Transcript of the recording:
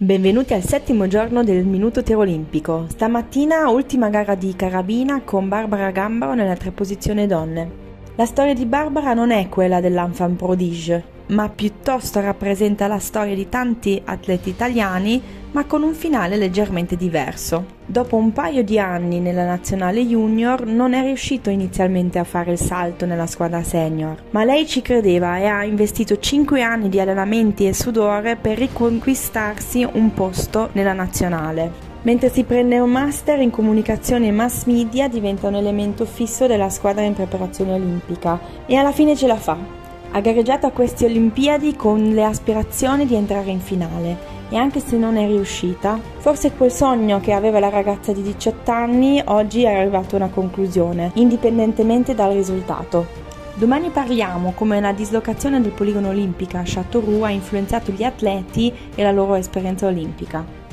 Benvenuti al settimo giorno del Minuto Tiro Olimpico. Stamattina ultima gara di carabina con Barbara Gambaro nella tre posizione donne. La storia di Barbara non è quella dell'enfant prodige, ma piuttosto rappresenta la storia di tanti atleti italiani, ma con un finale leggermente diverso. Dopo un paio di anni nella nazionale junior non è riuscito inizialmente a fare il salto nella squadra senior, ma lei ci credeva e ha investito 5 anni di allenamenti e sudore per riconquistarsi un posto nella nazionale. Mentre si prende un master in comunicazione e mass media diventa un elemento fisso della squadra in preparazione olimpica e alla fine ce la fa. Ha gareggiato a queste Olimpiadi con le aspirazioni di entrare in finale e anche se non è riuscita, forse quel sogno che aveva la ragazza di 18 anni oggi è arrivato a una conclusione, indipendentemente dal risultato. Domani parliamo come la dislocazione del poligono olimpica a Châteauroux ha influenzato gli atleti e la loro esperienza olimpica.